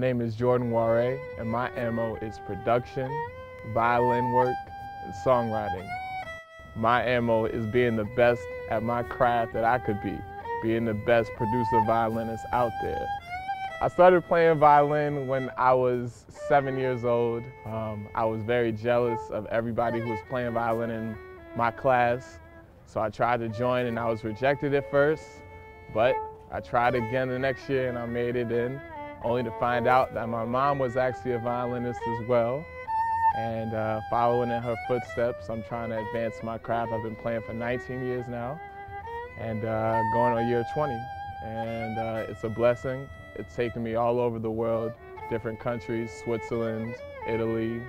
My name is Jordan Ware, and my AMMO is production, violin work, and songwriting. My AMMO is being the best at my craft that I could be, being the best producer violinist out there. I started playing violin when I was seven years old. Um, I was very jealous of everybody who was playing violin in my class, so I tried to join and I was rejected at first, but I tried again the next year and I made it in, only to find out that my mom was actually a violinist as well. And uh, following in her footsteps, I'm trying to advance my craft. I've been playing for 19 years now and uh, going on year 20. And uh, it's a blessing. It's taken me all over the world, different countries, Switzerland, Italy,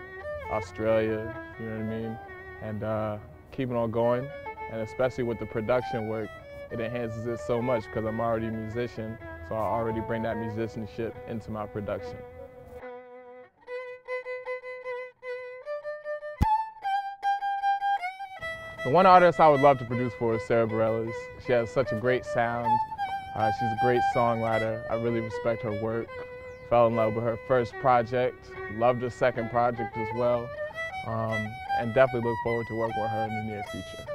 Australia, you know what I mean? And uh, keeping on going, and especially with the production work, it enhances it so much because I'm already a musician, so I already bring that musicianship into my production. The one artist I would love to produce for is Sara Bareilles. She has such a great sound. Uh, she's a great songwriter. I really respect her work. Fell in love with her first project. Loved her second project as well. Um, and definitely look forward to working with her in the near future.